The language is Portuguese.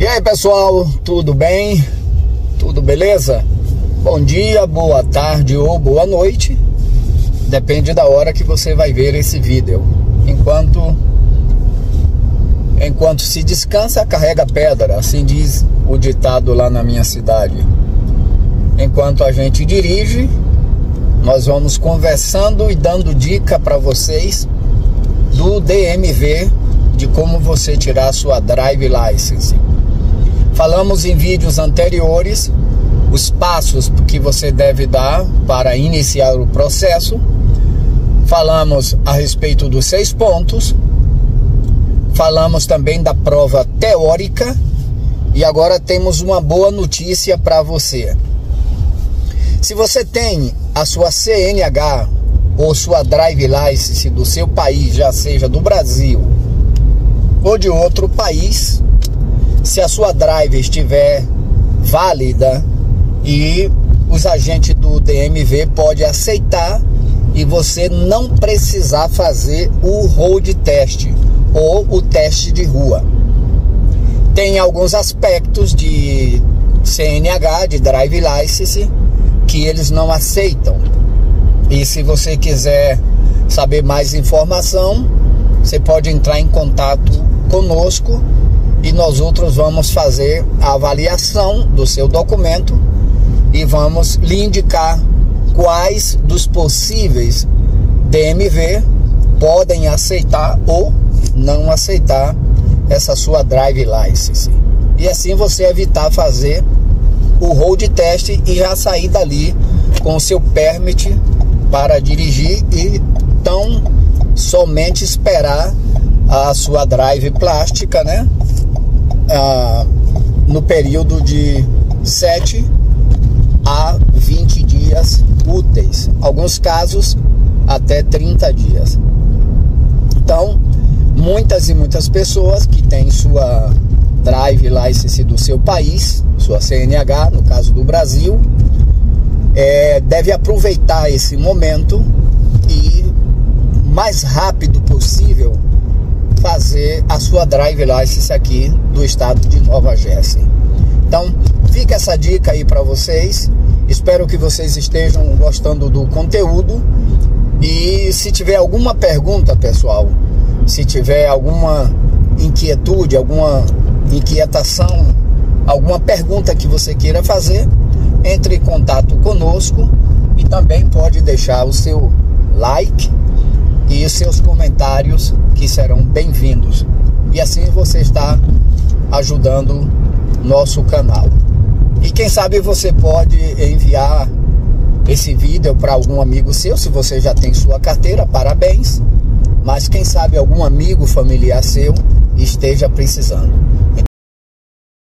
E aí pessoal, tudo bem? Tudo beleza? Bom dia, boa tarde ou boa noite. Depende da hora que você vai ver esse vídeo. Enquanto enquanto se descansa, carrega pedra, assim diz o ditado lá na minha cidade. Enquanto a gente dirige, nós vamos conversando e dando dica para vocês do DMV de como você tirar sua drive license. Falamos em vídeos anteriores os passos que você deve dar para iniciar o processo. Falamos a respeito dos seis pontos. Falamos também da prova teórica. E agora temos uma boa notícia para você. Se você tem a sua CNH ou sua drive license do seu país, já seja do Brasil ou de outro país, se a sua drive estiver válida e os agentes do DMV podem aceitar e você não precisar fazer o road test ou o teste de rua. Tem alguns aspectos de CNH, de drive license, que eles não aceitam. E se você quiser saber mais informação, você pode entrar em contato conosco e nós outros vamos fazer a avaliação do seu documento e vamos lhe indicar quais dos possíveis DMV podem aceitar ou não aceitar essa sua drive license. E assim você evitar fazer o road test e já sair dali com o seu permit para dirigir e tão somente esperar a sua drive plástica, né? Ah, no período de 7 a 20 dias úteis, alguns casos até 30 dias. Então, muitas e muitas pessoas que têm sua drive license do seu país, sua CNH, no caso do Brasil, é, deve aproveitar esse momento e mais rápido possível fazer a sua drive license aqui do estado de Nova Jersey. Então, fica essa dica aí para vocês. Espero que vocês estejam gostando do conteúdo. E se tiver alguma pergunta, pessoal, se tiver alguma inquietude, alguma inquietação, alguma pergunta que você queira fazer, entre em contato conosco e também pode deixar o seu like e seus comentários que serão bem-vindos. E assim você está ajudando nosso canal. E quem sabe você pode enviar esse vídeo para algum amigo seu, se você já tem sua carteira, parabéns. Mas quem sabe algum amigo familiar seu esteja precisando.